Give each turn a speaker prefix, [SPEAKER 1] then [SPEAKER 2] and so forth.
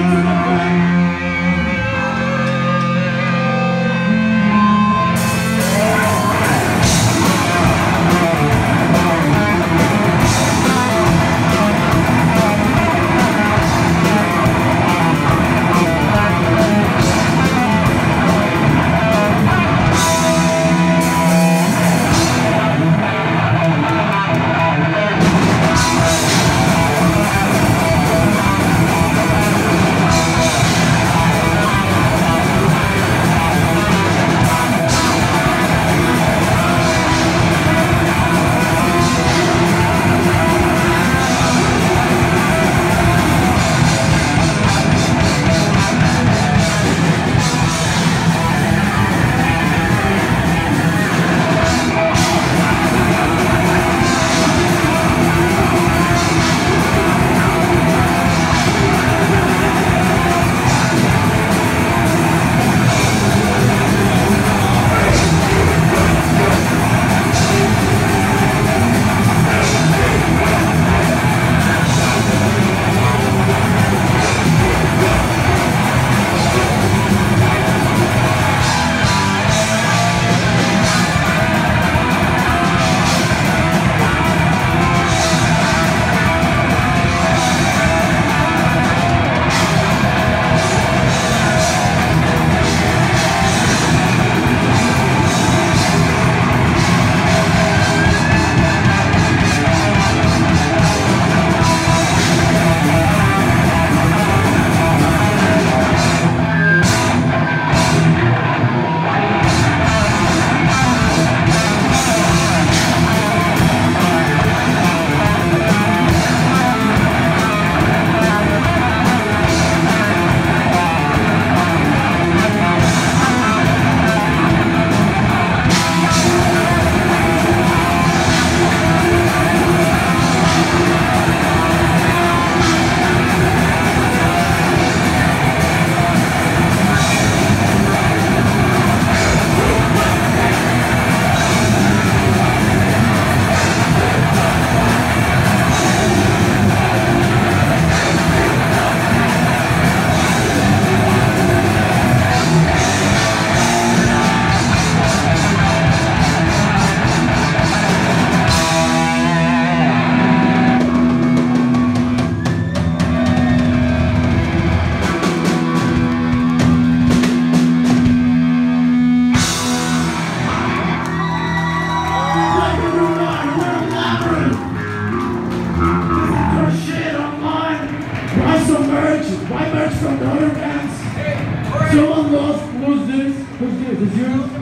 [SPEAKER 1] 음. Someone lost. Who's this? Who's this? Is yours?